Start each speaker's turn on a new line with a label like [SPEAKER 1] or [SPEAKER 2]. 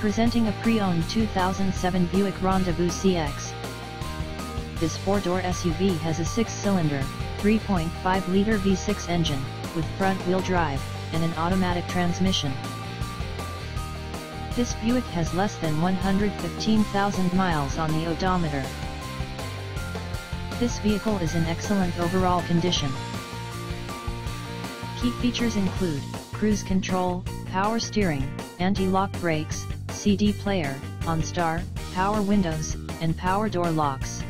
[SPEAKER 1] Presenting a pre-owned 2007 Buick Rendezvous CX. This four-door SUV has a six-cylinder, 3.5-liter V6 engine, with front-wheel drive, and an automatic transmission. This Buick has less than 115,000 miles on the odometer. This vehicle is in excellent overall condition. Key features include, cruise control, power steering, anti-lock brakes, CD player, OnStar, power windows, and power door locks.